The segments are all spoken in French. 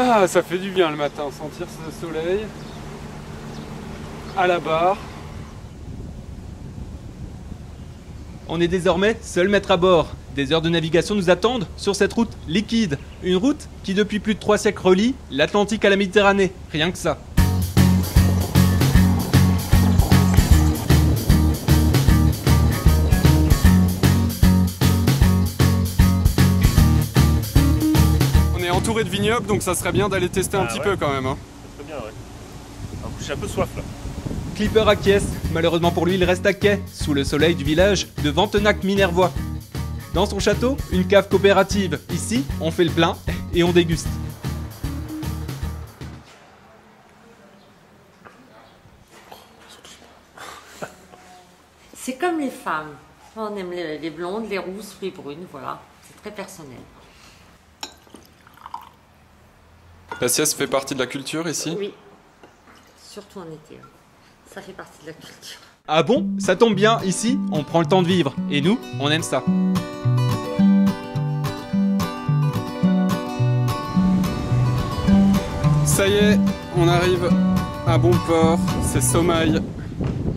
Ah, ça fait du bien le matin, sentir ce soleil à la barre. On est désormais seul maître à bord. Des heures de navigation nous attendent sur cette route liquide. Une route qui depuis plus de trois siècles relie l'Atlantique à la Méditerranée. Rien que ça. Entouré de vignobles, donc ça serait bien d'aller tester un Ah petit ouais. peu quand même. hein. Très bien, ouais. J'ai un peu soif là. Clipper acquiesce. Malheureusement pour lui, il reste à quai, sous le soleil du village de Ventenac-Minervois. Dans son château, une cave coopérative. Ici, on fait le plein et on déguste. C'est comme les femmes. On aime les, les blondes, les rousses, les brunes, voilà. C'est très personnel. La sieste fait partie de la culture ici? Oui. Surtout en été. hein. Ça fait partie de la culture. Ah bon? Ça tombe bien, ici, on prend le temps de vivre. Et nous, on aime ça. Ça y est, on arrive à bon port, c'est Sommeil.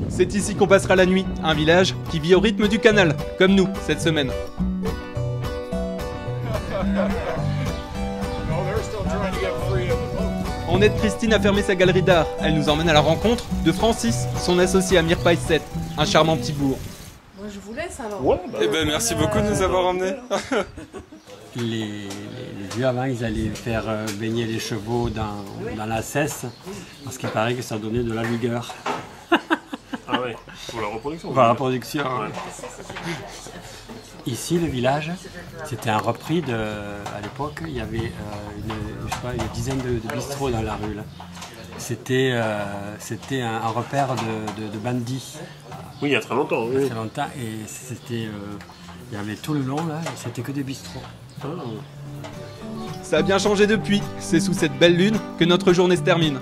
C'est ici qu'on passera la nuit, un village qui vit au rythme du canal, comme nous, cette semaine. On aide Christine à fermer sa galerie d'art. Elle nous emmène à la rencontre de Francis, son associé à Mirpaille 7, un charmant petit bourg. Moi, je vous laisse alors. Ouais, bah, Eh ben merci beaucoup de nous avoir emmenés. Les, les, les vieux avant, ils allaient faire euh, baigner les chevaux dans, dans la cesse, parce qu'il paraît que ça donnait de la vigueur. Ah ouais, pour la reproduction. Pour la reproduction. Ouais. Ici, le village, c'était un repris de. À l'époque, il y avait euh, une, je sais pas, une dizaine de, de bistrots dans la rue. là. C'était euh, c'était un, un repère de, de- de bandits, Oui, il y a très longtemps. il y Oui. a très longtemps, et c'était. euh, il y avait tout le long, là, et c'était que des bistrots. Ça a bien changé depuis. C'est sous cette belle lune que notre journée se termine.